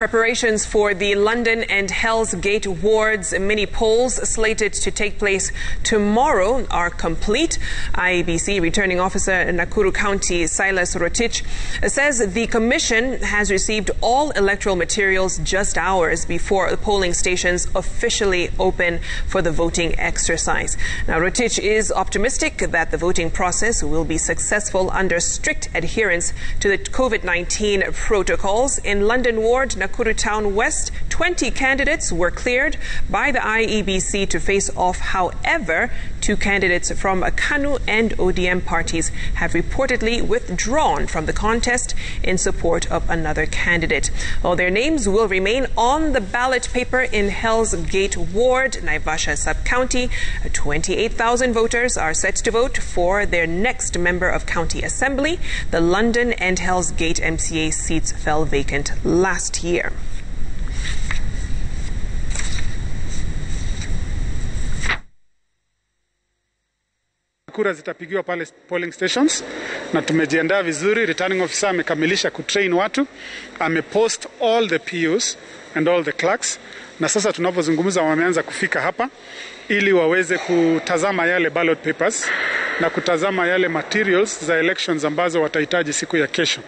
Preparations for the London and Hell's Gate wards mini polls slated to take place tomorrow are complete. IEBC returning officer in Nakuru County Silas Rotich says the commission has received all electoral materials just hours before the polling stations officially open for the voting exercise. Now Rotich is optimistic that the voting process will be successful under strict adherence to the COVID-19 protocols in London ward Nakuru Town West, 20 candidates were cleared by the IEBC to face off. However, two candidates from KANU and ODM parties have reportedly withdrawn from the contest in support of another candidate. Well, their names will remain on the ballot paper in Hell's Gate Ward, Naivasha Sub-County. 28,000 voters are set to vote for their next member of county assembly. The London and Hell's Gate MCA seats fell vacant last year. Kura zitapigiwa pale polling stations na tumejiandaa vizuri. Returning officer amekamilisha kutrain watu, amepost all the PUs and all the clerks, na sasa tunapozungumza wameanza kufika hapa ili waweze kutazama yale ballot papers na kutazama yale materials za elections ambazo watahitaji siku ya kesho.